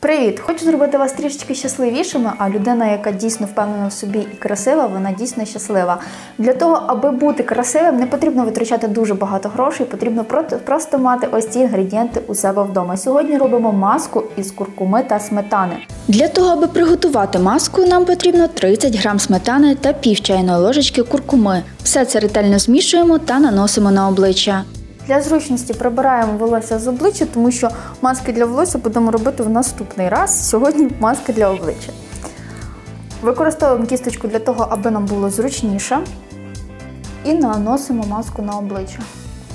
Привіт! Хочу зробити вас трішечки щасливішими, а людина, яка дійсно впевнена в собі і красива, вона дійсно щаслива. Для того, аби бути красивим, не потрібно витрачати дуже багато грошей, потрібно просто мати ось ці інгредієнти у себе вдома. Сьогодні робимо маску із куркуми та сметани. Для того, аби приготувати маску, нам потрібно 30 грам сметани та пів чайної ложечки куркуми. Все це ретельно змішуємо та наносимо на обличчя. Для зручності прибираємо волосся з обличчя, тому що маски для волосся будемо робити в наступний раз. Сьогодні маски для обличчя. Використовуємо кісточку для того, аби нам було зручніше. І наносимо маску на обличчя.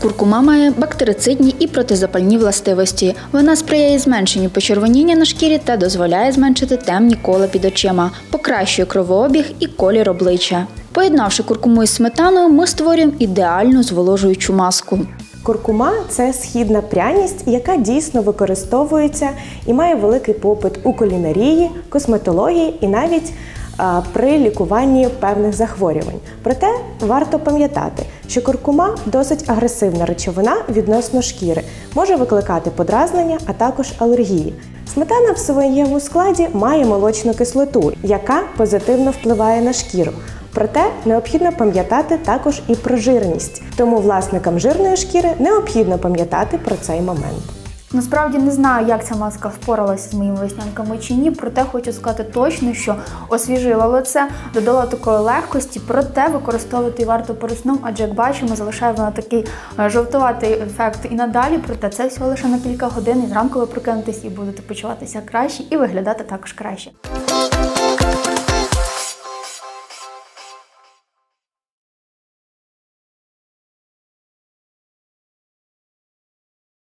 Куркума має бактерицидні і протизапальні властивості. Вона сприяє зменшенню почервоніння на шкірі та дозволяє зменшити темні кола під очима, покращує кровообіг і колір обличчя. Поєднавши куркуму із сметаною, ми створюємо ідеальну зволожуючу маску. Куркума це східна пряність, яка дійсно використовується і має великий попит у кулінарії, косметології і навіть а, при лікуванні певних захворювань. Проте варто пам'ятати, що куркума досить агресивна речовина відносно шкіри, може викликати подразнення, а також алергії. Сметана в своєму складі має молочну кислоту, яка позитивно впливає на шкіру. Проте необхідно пам'ятати також і про жирність. Тому власникам жирної шкіри необхідно пам'ятати про цей момент. Насправді не знаю, як ця маска впоралася з моїми веснянками чи ні, проте хочу сказати точно, що освіжила лице, додала такої легкості, проте використовувати варто перед сном, адже як бачимо, залишає вона такий е, жовтуватий ефект і надалі. Проте це всього лише на кілька годин. І зранку ви прокинетесь і будете почуватися краще і виглядати також краще.